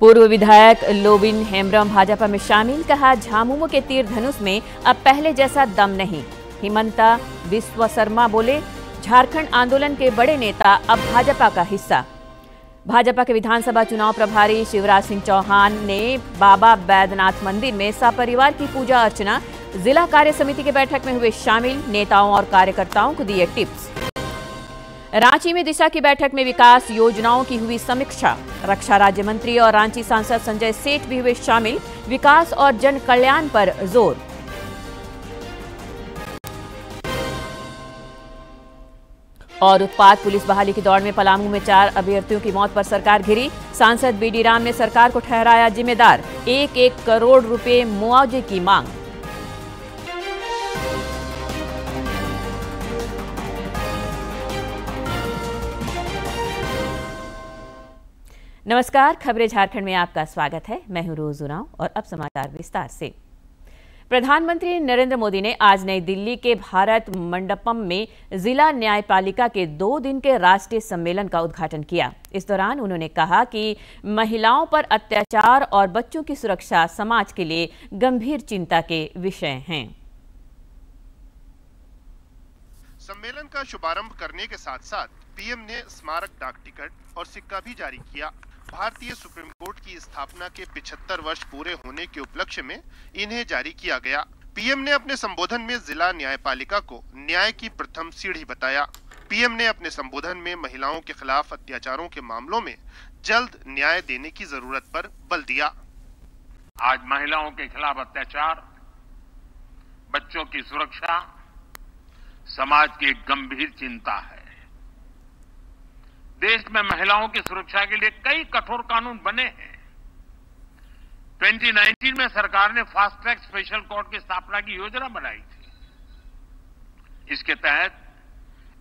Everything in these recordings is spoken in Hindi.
पूर्व विधायक लोबिन हेम्ब्रम भाजपा में शामिल, कहा, झामुमो के तीर धनुष में अब पहले जैसा दम नहीं। हिमंता विश्व शर्मा बोले, झारखंड आंदोलन के बड़े नेता अब भाजपा का हिस्सा। भाजपा के विधानसभा चुनाव प्रभारी शिवराज सिंह चौहान ने बाबा बैद्यनाथ मंदिर में सपरिवार की पूजा अर्चना, जिला कार्य समिति की बैठक में हुए शामिल नेताओं और कार्यकर्ताओं को दिए टिप्स। रांची में दिशा की बैठक में विकास योजनाओं की हुई समीक्षा। रक्षा राज्य मंत्री और रांची सांसद संजय सेठ भी हुए शामिल। विकास और जन कल्याण पर ज़ोर। और उत्पाद पुलिस बहाली की दौड़ में पलामू में चार अभ्यर्थियों की मौत पर सरकार घिरी। सांसद बीडी राम ने सरकार को ठहराया जिम्मेदार। एक एक करोड़ रुपए मुआवजे की मांग। नमस्कार, खबरें झारखंड में आपका स्वागत है। मैं हूँ रोज उराव और अब समाचार विस्तार से। प्रधानमंत्री नरेंद्र मोदी ने आज नई दिल्ली के भारत मंडपम में जिला न्यायपालिका के दो दिन के राष्ट्रीय सम्मेलन का उद्घाटन किया। इस दौरान उन्होंने कहा कि महिलाओं पर अत्याचार और बच्चों की सुरक्षा समाज के लिए गंभीर चिंता के विषय हैं। सम्मेलन का शुभारंभ करने के साथ साथ पीएम ने स्मारक डाक टिकट और सिक्का भी जारी किया। भारतीय सुप्रीम कोर्ट की स्थापना के 75 वर्ष पूरे होने के उपलक्ष्य में इन्हें जारी किया गया। पीएम ने अपने संबोधन में जिला न्यायपालिका को न्याय की प्रथम सीढ़ी बताया। पीएम ने अपने संबोधन में महिलाओं के खिलाफ अत्याचारों के मामलों में जल्द न्याय देने की ज़रूरत पर बल दिया। आज महिलाओं के खिलाफ अत्याचार, बच्चों की सुरक्षा, समाज की गंभीर चिंता है। देश में महिलाओं की सुरक्षा के लिए कई कठोर कानून बने हैं। 2019 में सरकार ने फास्ट ट्रैक स्पेशल कोर्ट की स्थापना की योजना बनाई थी। इसके तहत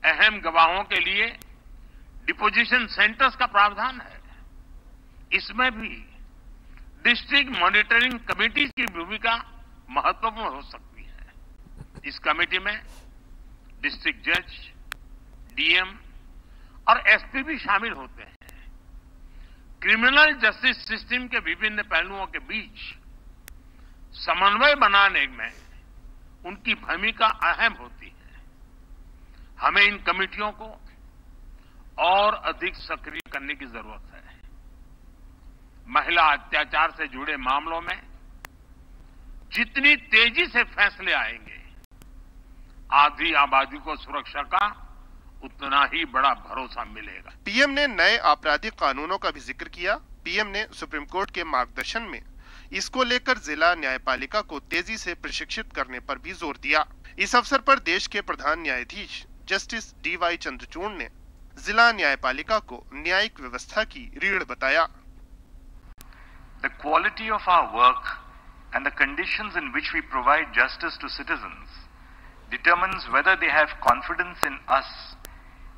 अहम गवाहों के लिए डिपोजिशन सेंटर्स का प्रावधान है। इसमें भी डिस्ट्रिक्ट मॉनिटरिंग कमेटीज की भूमिका महत्वपूर्ण हो सकती है। इस कमेटी में डिस्ट्रिक्ट जज, डीएम और एसपी भी शामिल होते हैं। क्रिमिनल जस्टिस सिस्टम के विभिन्न पहलुओं के बीच समन्वय बनाने में उनकी भूमिका अहम होती है। हमें इन कमेटियों को और अधिक सक्रिय करने की ज़रूरत है। महिला अत्याचार से जुड़े मामलों में जितनी तेज़ी से फैसले आएँगे, आधी आबादी को सुरक्षा का उतना ही बड़ा भरोसा मिलेगा। पीएम ने नए आपराधिक कानूनों का भी ज़िक्र किया। पीएम ने सुप्रीम कोर्ट के मार्गदर्शन में इसको लेकर जिला न्यायपालिका को तेज़ी से प्रशिक्षित करने पर भी ज़ोर दिया। इस अवसर पर देश के प्रधान न्यायाधीश जस्टिस डी वाई चंद्रचूड़ ने जिला न्यायपालिका को न्यायिक व्यवस्था की रीढ़ बताया। The quality of our work and the conditions in which we provide justice to citizens determines whether they have confidence in us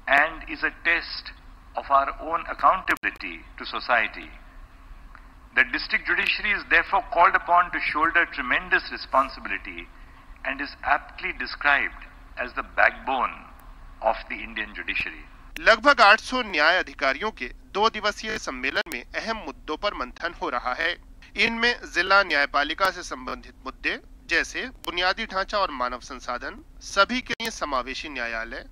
and is a test of our own accountability to society. The district judiciary is therefore called upon to shoulder tremendous responsibility and is aptly described as the backbone of the Indian judiciary. लगभग 800 न्याय अधिकारियों के दो दिवसीय सम्मेलन में अहम मुद्दों पर मंथन हो रहा है इनमें जिला न्यायपालिका से संबंधित मुद्दे जैसे बुनियादी ढांचा और मानव संसाधन सभी के लिए समावेशी न्यायालय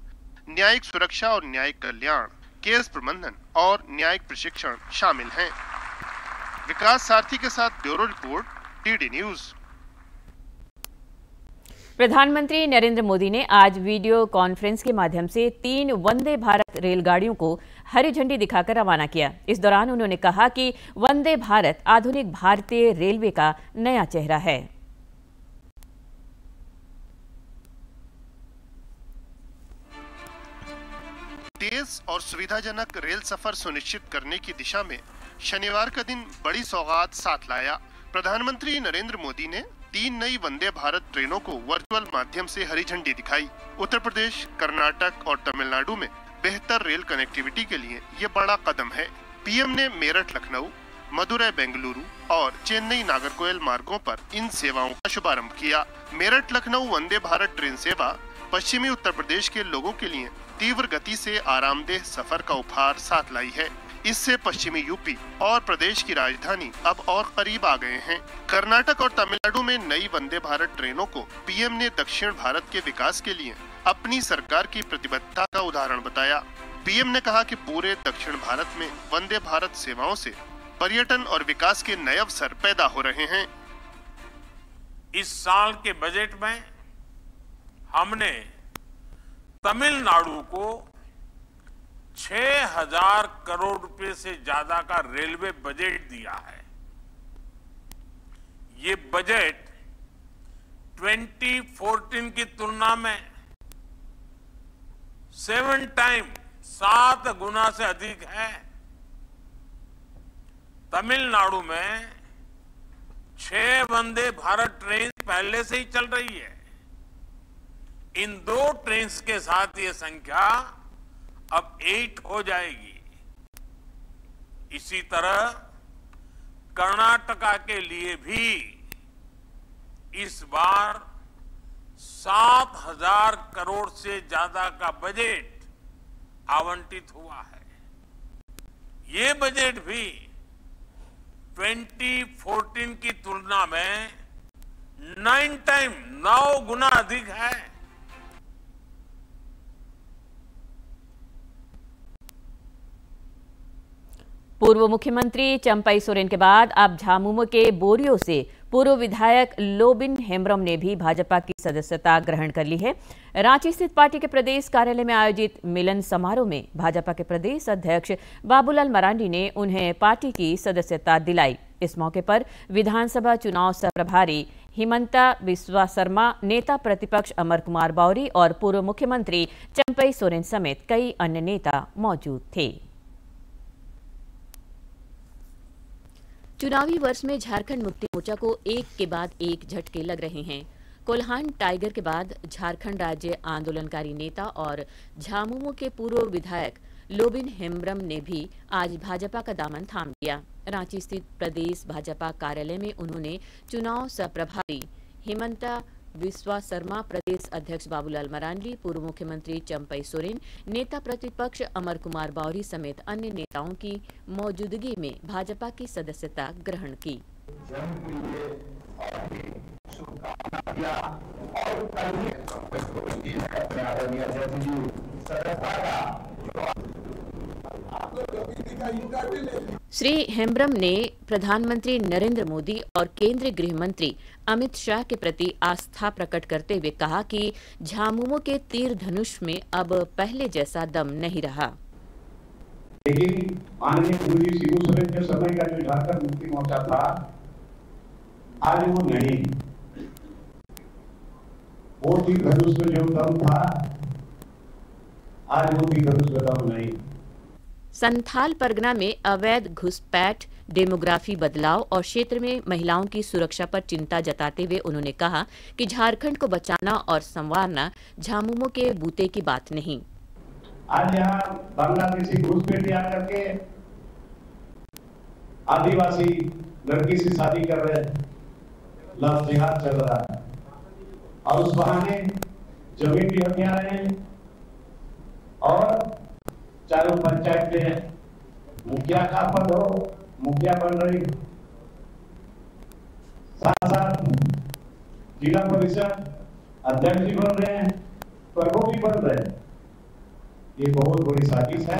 न्यायिक सुरक्षा और न्यायिक कल्याण, केस प्रबंधन और न्यायिक प्रशिक्षण शामिल हैं। विकास सारथी के साथ ब्यूरो रिपोर्ट, टीडी न्यूज़। प्रधानमंत्री नरेंद्र मोदी ने आज वीडियो कॉन्फ्रेंस के माध्यम से तीन वंदे भारत रेलगाड़ियों को हरी झंडी दिखाकर रवाना किया। इस दौरान उन्होंने कहा कि वंदे भारत आधुनिक भारतीय रेलवे का नया चेहरा है। तेज और सुविधाजनक रेल सफ़र सुनिश्चित करने की दिशा में शनिवार का दिन बड़ी सौगात साथ लाया। प्रधानमंत्री नरेंद्र मोदी ने तीन नई वंदे भारत ट्रेनों को वर्चुअल माध्यम से हरी झंडी दिखाई। उत्तर प्रदेश, कर्नाटक और तमिलनाडु में बेहतर रेल कनेक्टिविटी के लिए ये बड़ा कदम है। पीएम ने मेरठ, लखनऊ, मदुरै, बेंगलुरु और चेन्नई नागरकोइल मार्गों पर इन सेवाओं का शुभारंभ किया। मेरठ, लखनऊ वंदे भारत ट्रेन सेवा पश्चिमी उत्तर प्रदेश के लोगों के लिए तीव्र गति से आरामदेह सफ़र का उपहार साथ लाई है। इससे पश्चिमी यूपी और प्रदेश की राजधानी अब और करीब आ गए हैं। कर्नाटक और तमिलनाडु में नई वंदे भारत ट्रेनों को पीएम ने दक्षिण भारत के विकास के लिए अपनी सरकार की प्रतिबद्धता का उदाहरण बताया। पीएम ने कहा कि पूरे दक्षिण भारत में वंदे भारत सेवाओं से पर्यटन और विकास के नए अवसर पैदा हो रहे हैं। इस साल के बजट में हमने तमिलनाडु को 6000 करोड़ रुपए से ज़्यादा का रेलवे बजट दिया है। ये बजट 2014 की तुलना में सेवन टाइम सात गुना से अधिक है। तमिलनाडु में छह वंदे भारत ट्रेन पहले से ही चल रही है। इन दो ट्रेन के साथ ये संख्या अब एट हो जाएगी। इसी तरह कर्नाटका के लिए भी इस बार सात हज़ार करोड़ से ज़्यादा का बजट आवंटित हुआ है। ये बजट भी 2014 की तुलना में नाइन टाइम नौ गुना अधिक है। पूर्व मुख्यमंत्री चंपई सोरेन के बाद अब झामुमो के बोरियो से पूर्व विधायक लोबिन हेम्ब्रम ने भी भाजपा की सदस्यता ग्रहण कर ली है। रांची स्थित पार्टी के प्रदेश कार्यालय में आयोजित मिलन समारोह में भाजपा के प्रदेश अध्यक्ष बाबूलाल मरांडी ने उन्हें पार्टी की सदस्यता दिलाई। इस मौके पर विधानसभा चुनाव प्रभारी हिमंता बिस्वा शर्मा, नेता प्रतिपक्ष अमर कुमार बावरी और पूर्व मुख्यमंत्री चंपई सोरेन समेत कई अन्य नेता मौजूद थे। चुनावी वर्ष में झारखंड मुक्ति मोर्चा को एक के बाद एक झटके लग रहे हैं। कोल्हान टाइगर के बाद झारखंड राज्य आंदोलनकारी नेता और झामुमो के पूर्व विधायक लोबिन हेम्ब्रम ने भी आज भाजपा का दामन थाम लिया। रांची स्थित प्रदेश भाजपा कार्यालय में उन्होंने चुनाव सह प्रभारी हिमंता विश्वा शर्मा, प्रदेश अध्यक्ष बाबूलाल मरांडी, पूर्व मुख्यमंत्री चंपई सोरेन, नेता प्रतिपक्ष अमर कुमार बावरी समेत अन्य नेताओं की मौजूदगी में भाजपा की सदस्यता ग्रहण की। श्री हेम्ब्रम ने प्रधानमंत्री नरेंद्र मोदी और केंद्रीय गृह मंत्री अमित शाह के प्रति आस्था प्रकट करते हुए कहा कि झामुमो के तीर धनुष में अब पहले जैसा दम नहीं रहा। लेकिन माननीय मोदी शिबू सोरेन के समय का जो झारखंड मुक्ति मोर्चा था, आज वो नहीं। वो तीर धनुष में जो दम था, आज वो तीर धनुष में दम नहीं। संथाल परगना में अवैध घुसपैठ, डेमोग्राफी बदलाव और क्षेत्र में महिलाओं की सुरक्षा पर चिंता जताते हुए उन्होंने कहा कि झारखंड को बचाना और संवारना झामुमो के बूते की बात नहीं। आज यहाँ बांग्लादेशी घुसपैठी आकर के आदिवासी लड़की से शादी कर रहे लव जिहाद चल रहा है। और उस बहाने ज़मीन भी हथिया रहे हैं। और चारों पंचायत में मुखिया का पद हो, मुखिया बन रही। साथ साथ जिला परिषद अध्यक्ष भी बन रहे हैं प्रभु भी बन रहे हैं। ये बहुत बड़ी साजिश है।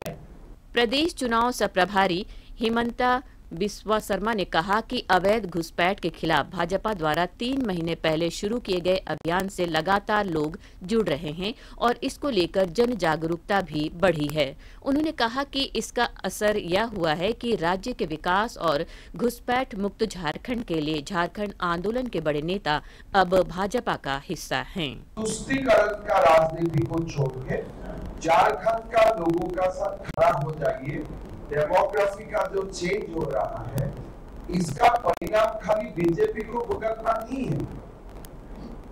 प्रदेश चुनाव सह प्रभारी हिमंता बिस्वा शर्मा ने कहा कि अवैध घुसपैठ के खिलाफ भाजपा द्वारा तीन महीने पहले शुरू किए गए अभियान से लगातार लोग जुड़ रहे हैं और इसको लेकर जन जागरूकता भी बढ़ी है। उन्होंने कहा कि इसका असर यह हुआ है कि राज्य के विकास और घुसपैठ मुक्त झारखंड के लिए झारखंड आंदोलन के बड़े नेता अब भाजपा का हिस्सा है। झारखंड का लोगों का साथ खड़ा हो जाइए। डेमोक्रेसी का जो चेंज हो रहा है, इसका परिणाम खाली बीजेपी को भुगतना नहीं है।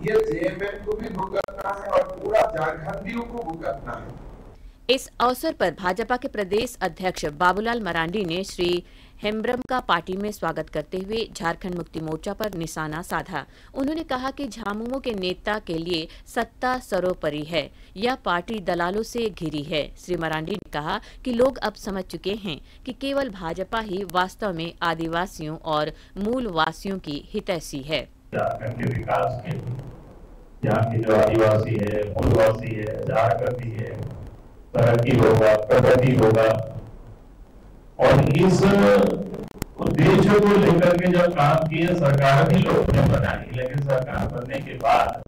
ये जेएमएम को भी भुगतना है और पूरा झारखंडियों को भुगतना है। इस अवसर पर भाजपा के प्रदेश अध्यक्ष बाबूलाल मरांडी ने श्री हेम्ब्रम का पार्टी में स्वागत करते हुए झारखंड मुक्ति मोर्चा पर निशाना साधा। उन्होंने कहा कि झामुमो के नेता के लिए सत्ता सर्वोपरि है यह पार्टी दलालों से घिरी है। श्री मरांडी ने कहा कि लोग अब समझ चुके हैं कि केवल भाजपा ही वास्तव में आदिवासियों और मूल वासियों की हितैषी है, झारखंडी है, तरक्की होगा, प्रगति होगा। और इस उद्देश्य को लेकर के जब काम किए सरकार भी लोगों ने बनाई। लेकिन सरकार बनने के बाद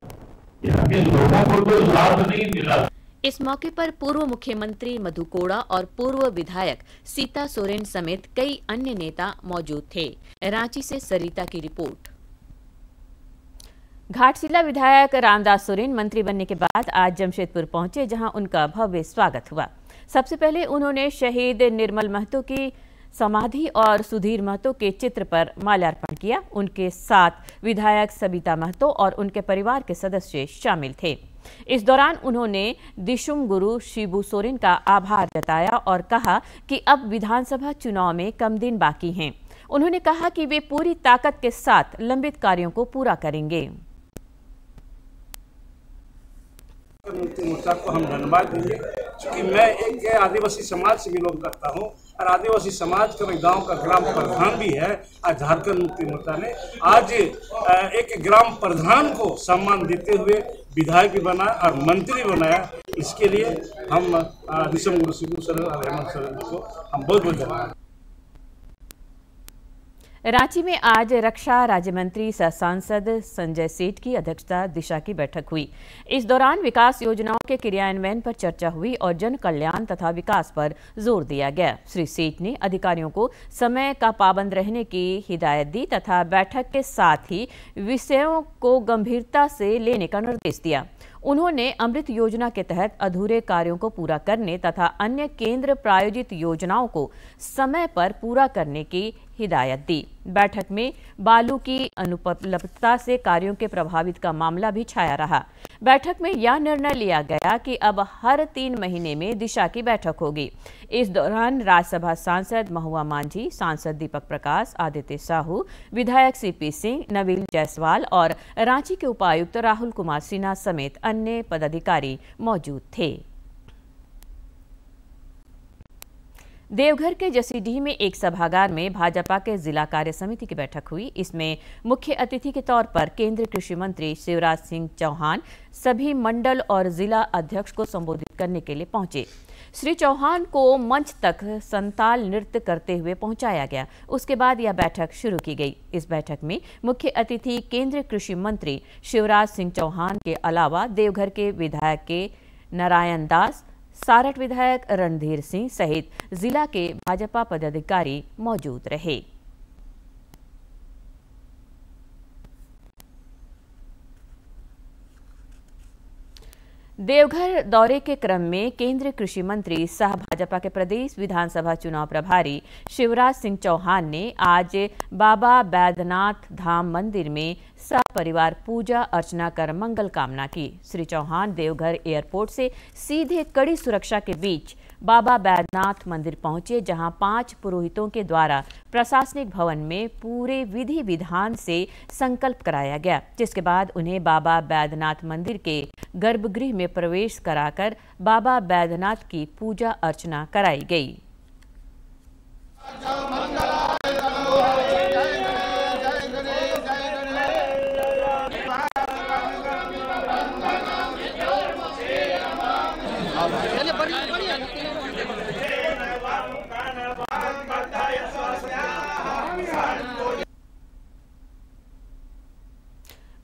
यहाँ के लोगों को तो लाभ नहीं मिला। इस मौके पर पूर्व मुख्यमंत्री मधु कोड़ा और पूर्व विधायक सीता सोरेन समेत कई अन्य नेता मौजूद थे। रांची से सरिता की रिपोर्ट। घाटशिला विधायक रामदास सोरेन मंत्री बनने के बाद आज जमशेदपुर पहुँचे जहाँ उनका भव्य स्वागत हुआ। सबसे पहले उन्होंने शहीद निर्मल महतो की समाधि और सुधीर महतो के चित्र पर माल्यार्पण किया। उनके साथ विधायक सबिता महतो और उनके परिवार के सदस्य शामिल थे। इस दौरान उन्होंने दिशुम गुरु शिबू सोरेन का आभार जताया और कहा कि अब विधानसभा चुनाव में कम दिन बाकी हैं। उन्होंने कहा कि वे पूरी ताकत के साथ लंबित कार्यों को पूरा करेंगे। मुक्ति मोर्चा को हम धन्यवाद देंगे। क्योंकि मैं एक आदिवासी समाज से बिलोंग करता हूँ और आदिवासी समाज का मैं गाँव का ग्राम प्रधान भी है, आज झारखंड मुक्ति मोर्चा ने। आज एक ग्राम प्रधान को सम्मान देते हुए विधायक भी बनाया और मंत्री बनाया। इसके लिए हम विषम गुरु सिंह सर और हेमंत सर को हम बहुत बहुत धन्यवाद। रांची में आज रक्षा राज्य मंत्री सह सांसद संजय सेठ की अध्यक्षता दिशा की बैठक हुई। इस दौरान विकास योजनाओं के क्रियान्वयन पर चर्चा हुई और जन कल्याण तथा विकास पर ज़ोर दिया गया। श्री सेठ ने अधिकारियों को समय का पाबंद रहने की हिदायत दी तथा बैठक के साथ ही विषयों को गंभीरता से लेने का निर्देश दिया। उन्होंने अमृत योजना के तहत अधूरे कार्यों को पूरा करने तथा अन्य केंद्र प्रायोजित योजनाओं को समय पर पूरा करने की हिदायत दी। बैठक में बालू की अनुपलब्धता से कार्यों के प्रभावित का मामला भी छाया रहा। बैठक में यह निर्णय लिया गया कि अब हर तीन महीने में दिशा की बैठक होगी। इस दौरान राज्यसभा सांसद महुआ मांझी, सांसद दीपक प्रकाश, आदित्य साहू, विधायक सीपी सिंह नवील जायसवाल और रांची के उपायुक्त राहुल कुमार सिन्हा समेत अन्य पदाधिकारी मौजूद थे। देवघर के जसीडीह में एक सभागार में भाजपा के जिला कार्य समिति की बैठक हुई। इसमें मुख्य अतिथि के तौर पर केंद्रीय कृषि मंत्री शिवराज सिंह चौहान, सभी मंडल और जिला अध्यक्ष को संबोधित करने के लिए पहुँचे। श्री चौहान को मंच तक संताल नृत्य करते हुए पहुँचाया गया। उसके बाद यह बैठक शुरू की गई। इस बैठक में मुख्य अतिथि केंद्रीय कृषि मंत्री शिवराज सिंह चौहान के अलावा देवघर के विधायक के नारायण दास सारठ विधायक रणधीर सिंह सहित जिला के भाजपा पदाधिकारी मौजूद रहे। देवघर दौरे के क्रम में केंद्रीय कृषि मंत्री सह भाजपा के प्रदेश विधानसभा चुनाव प्रभारी शिवराज सिंह चौहान ने आज बाबा बैद्यनाथ धाम मंदिर में परिवार पूजा अर्चना कर मंगल कामना की। श्री चौहान देवघर एयरपोर्ट से सीधे कड़ी सुरक्षा के बीच बाबा बैद्यनाथ मंदिर पहुँचे, जहाँ पाँच पुरोहितों के द्वारा प्रशासनिक भवन में पूरे विधि विधान से संकल्प कराया गया, जिसके बाद उन्हें बाबा बैद्यनाथ मंदिर के गर्भगृह में प्रवेश कराकर बाबा बैद्यनाथ की पूजा अर्चना कराई गई।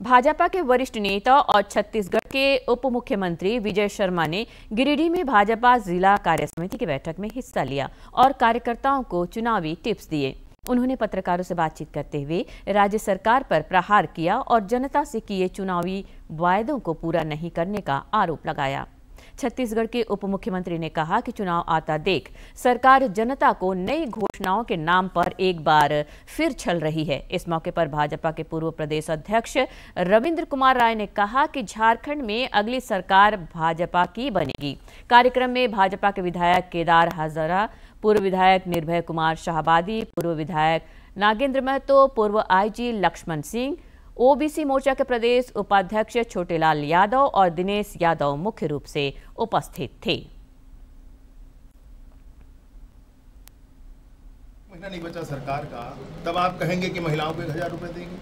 भाजपा के वरिष्ठ नेता और छत्तीसगढ़ के उप मुख्यमंत्री विजय शर्मा ने गिरिडीह में भाजपा जिला कार्य समिति की बैठक में हिस्सा लिया और कार्यकर्ताओं को चुनावी टिप्स दिए। उन्होंने पत्रकारों से बातचीत करते हुए राज्य सरकार पर प्रहार किया और जनता से किए चुनावी वायदों को पूरा नहीं करने का आरोप लगाया। छत्तीसगढ़ के उप मुख्यमंत्री ने कहा कि चुनाव आता देख सरकार जनता को नई घोषणाओं के नाम पर एक बार फिर छल रही है। इस मौके पर भाजपा के पूर्व प्रदेश अध्यक्ष रविंद्र कुमार राय ने कहा कि झारखंड में अगली सरकार भाजपा की बनेगी। कार्यक्रम में भाजपा के विधायक केदार हजरा, पूर्व विधायक निर्भय कुमार शाहबादी, पूर्व विधायक नागेंद्र महतो, पूर्व आईजी लक्ष्मण सिंह ओबीसी मोर्चा के प्रदेश उपाध्यक्ष छोटेलाल यादव और दिनेश यादव मुख्य रूप से उपस्थित थे। महीना नहीं बचा सरकार का। तब आप कहेंगे कि महिलाओं को एक हज़ार रुपए देंगे।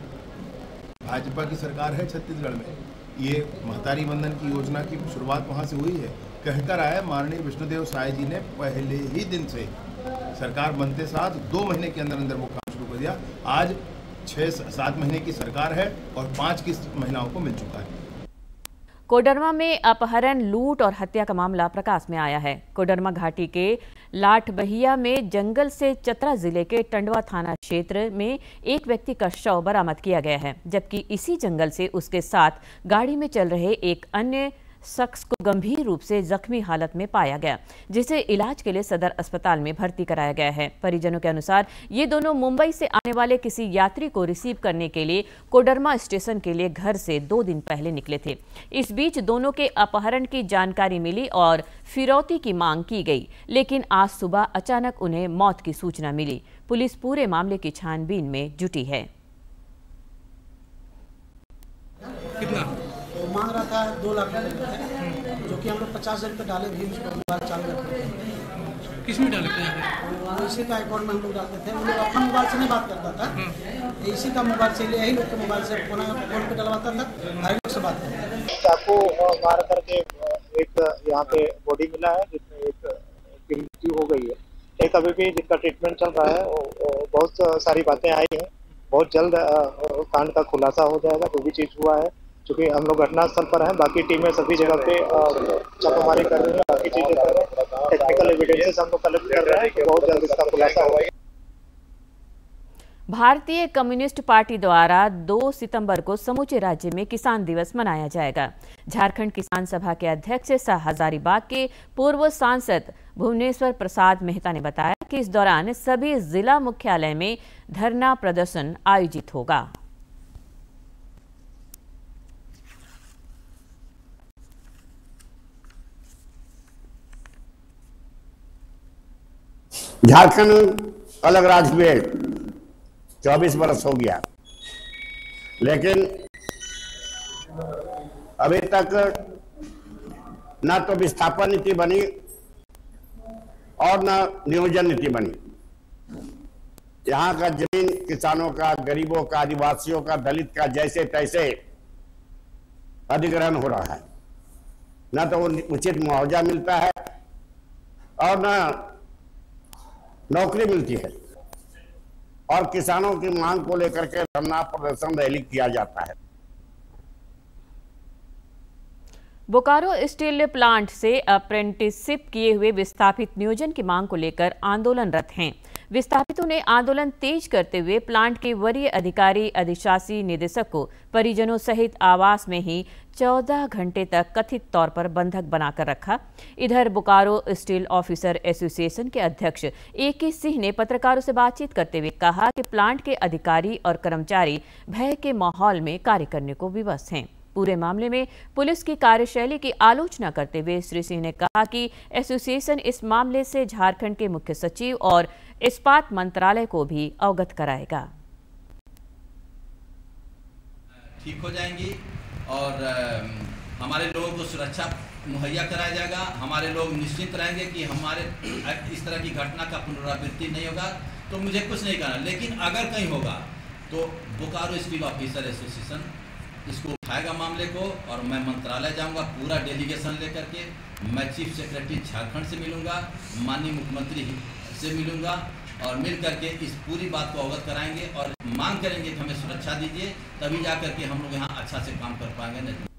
भाजपा की सरकार है छत्तीसगढ़ में। ये महतारी बंधन की योजना की शुरुआत वहाँ से हुई है। कहकर आए माननीय विष्णुदेव साय जी ने पहले ही दिन से सरकार बनते साथ दो महीने के अंदर अंदर वो काम शुरू कर दिया। आज छः सात महीने की सरकार है और पाँच किस्त महिलाओं को मिल चुका है। कोडरमा में अपहरण, लूट और हत्या का मामला प्रकाश में आया है। कोडरमा घाटी के लाठबहिया में जंगल से चतरा ज़िले के टंडवा थाना क्षेत्र में एक व्यक्ति का शव बरामद किया गया है, जबकि इसी जंगल से उसके साथ गाड़ी में चल रहे एक अन्य शख्स को गंभीर रूप से जख्मी हालत में पाया गया, जिसे इलाज के लिए सदर अस्पताल में भर्ती कराया गया है। परिजनों के अनुसार, ये दोनों मुंबई से आने वाले किसी यात्री को रिसीव करने के लिए कोडरमा स्टेशन के लिए घर से दो दिन पहले निकले थे। इस बीच दोनों के अपहरण की जानकारी मिली और फिरौती की मांग की गई, लेकिन आज सुबह अचानक उन्हें मौत की सूचना मिली। पुलिस पूरे मामले की छानबीन में जुटी है। कितना? मांग रहा था दो लाख रुपए जो कि हम लोग पचास हज़ार रुपये डाले भी उसको मोबाइल चालू रखते थे किसमें डाले थे इसी का अकाउंट में हम लोग डालते थे। वो लोग अपना मोबाइल से नहीं बात करता था। इसी का मोबाइल से यही लोग के मोबाइल से फ़ोन फ़ोन पे डलवाता था हर लोग से बात करता था। चाकू मार करके एक यहाँ पे बॉडी मिला है जिसमें एक की मृत्यु हो गई है। एक अभी भी जिसका ट्रीटमेंट चल रहा है वो- वो बहुत सारी बातें आई हैं। बहुत जल्द कांड का खुलासा हो जाएगा जो भी चीज़ हुआ है। क्योंकि हम लोग घटनास्थल पर हैं, बाकी टीमें सभी जगह पे छापेमारी कर रही हैं, बाकी चीज़ें कर रहे हैं। टेक्निकल एविडेंसेस हम लोग कलेक्ट कर रहे हैं कि बहुत जल्द इसका खुलासा होगा। भारतीय कम्युनिस्ट पार्टी द्वारा 2 सितंबर को समूचे राज्य में किसान दिवस मनाया जाएगा। झारखंड किसान सभा के अध्यक्ष शाह हजारीबाग के पूर्व सांसद भुवनेश्वर प्रसाद मेहता ने बताया कि इस दौरान सभी जिला मुख्यालय में धरना प्रदर्शन आयोजित होगा। झारखंड अलग राज्य में चौबीस बरस हो गया। लेकिन अभी तक न तो विस्थापन नीति बनी और न नियोजन नीति बनी। यहाँ का ज़मीन किसानों का, गरीबों का, आदिवासियों का, दलित का जैसे तैसे अधिग्रहण हो रहा है। न तो उचित मुआवजा मिलता है और न नौकरी मिलती है। और किसानों की मांग को लेकर के धरना प्रदर्शन रैली किया जाता है। बोकारो स्टील प्लांट से अप्रेंटिसशिप किए हुए विस्थापित नियोजन की मांग को लेकर आंदोलनरत हैं। विस्थापितों ने आंदोलन तेज करते हुए प्लांट के वरीय अधिकारी, अधिशासी निदेशक को परिजनों सहित आवास में ही 14 घंटे तक कथित तौर पर बंधक बनाकर रखा। इधर बोकारो स्टील ऑफिसर एसोसिएशन के अध्यक्ष ए के सिंह ने पत्रकारों से बातचीत करते हुए कहा कि प्लांट के अधिकारी और कर्मचारी भय के माहौल में कार्य करने को विवश हैं। पूरे मामले में पुलिस की कार्यशैली की आलोचना करते हुए श्री सिंह ने कहा कि एसोसिएशन इस मामले से झारखंड के मुख्य सचिव और इस्पात मंत्रालय को भी अवगत कराएगा। ठीक हो जाएँगी और हमारे लोगों को सुरक्षा मुहैया कराया जाएगा। हमारे लोग निश्चित रहेंगे कि हमारे, इस तरह की घटना का पुनरावृत्ति नहीं होगा। तो मुझे कुछ नहीं करना लेकिन अगर कहीं होगा तो बोकारो स्टील ऑफिसर एसोसिएशन इसको उठाएगा मामले को और मैं मंत्रालय जाऊँगा पूरा डेलीगेशन लेकर के। मैं चीफ सेक्रेटरी झारखंड से मिलूँगा। माननीय मुख्यमंत्री से मिलूँगा और मिल करके इस पूरी बात को अवगत कराएँगे और मांग करेंगे कि हमें सुरक्षा दीजिए, तभी जा करके हम लोग यहाँ अच्छा से काम कर पाएँगे, नहीं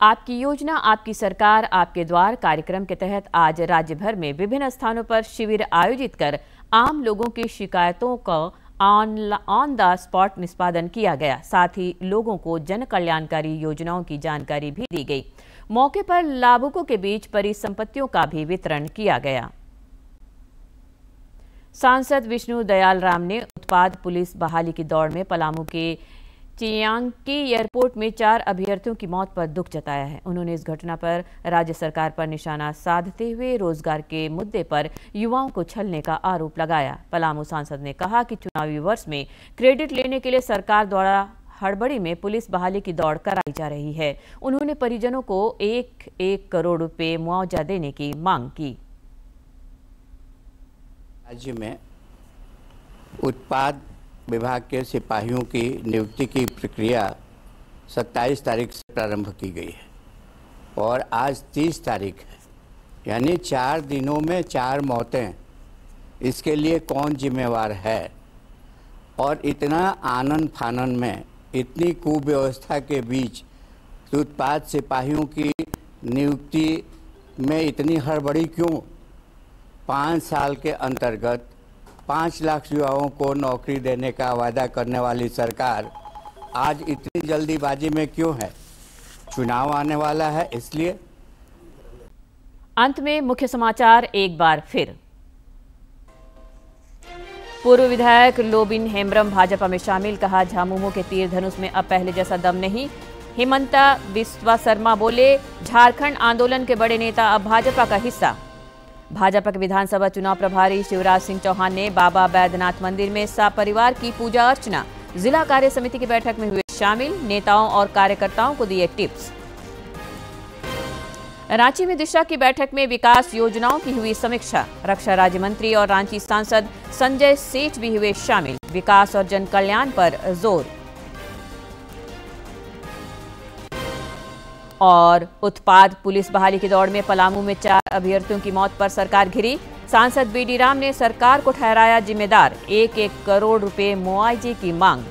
आपकी योजना, आपकी सरकार, आपके द्वार कार्यक्रम के तहत आज राज्य भर में विभिन्न स्थानों पर शिविर आयोजित कर आम लोगों की शिकायतों का ऑन ऑन द स्पॉट निष्पादन किया गया। साथ ही लोगों को जन कल्याणकारी योजनाओं की जानकारी भी दी गई। मौके पर लाभुकों के बीच परिसंपत्तियों का भी वितरण किया गया। सांसद विष्णु दयाल राम ने उत्पाद पुलिस बहाली की दौड़ में पलामू के चियांकी एयरपोर्ट में चार अभ्यर्थियों की मौत पर दुख जताया है। उन्होंने इस घटना पर राज्य सरकार पर निशाना साधते हुए रोज़गार के मुद्दे पर युवाओं को छलने का आरोप लगाया। पलामू सांसद ने कहा कि चुनावी वर्ष में क्रेडिट लेने के लिए सरकार द्वारा हड़बड़ी में पुलिस बहाली की दौड़ कराई जा रही है। उन्होंने परिजनों को एक एक करोड़ रुपए मुआवजा देने की मांग की। राज्य में उत्पाद विभाग के सिपाहियों की नियुक्ति की प्रक्रिया 27 तारीख से प्रारंभ की गई है और आज 30 तारीख है। यानी चार दिनों में चार मौतें। इसके लिए कौन जिम्मेवार है? और इतना आनंद फानन में, इतनी कुव्यवस्था के बीच उत्पाद सिपाहियों की नियुक्ति में इतनी हड़बड़ी क्यों? पाँच साल के अंतर्गत पाँच लाख युवाओं को नौकरी देने का वादा करने वाली सरकार आज इतनी जल्दीबाजी में क्यों है? चुनाव आने वाला है इसलिए। अंत में मुख्य समाचार एक बार फिर। पूर्व विधायक लोबिन हेम्ब्रम भाजपा में शामिल, कहा, झामुमो के तीर धनुष में अब पहले जैसा दम नहीं। हिमंता बिस्वा शर्मा बोले, झारखंड आंदोलन के बड़े नेता अब भाजपा का हिस्सा। भाजपा के विधानसभा चुनाव प्रभारी शिवराज सिंह चौहान ने बाबा बैद्यनाथ मंदिर में परिवार की पूजा अर्चना, जिला कार्य समिति की बैठक में हुए शामिल, नेताओं और कार्यकर्ताओं को दिए टिप्स। रांची में दिशा की बैठक में विकास योजनाओं की हुई समीक्षा, रक्षा राज्य मंत्री और रांची सांसद संजय सेठ भी हुए शामिल। विकास और जन कल्याण पर ज़ोर। और उत्पाद पुलिस बहाली की दौड़ में पलामू में चार अभ्यर्थियों की मौत पर सरकार घिरी। सांसद बी डी राम ने सरकार को ठहराया जिम्मेदार। एक एक करोड़ रुपए मुआवजे की मांग।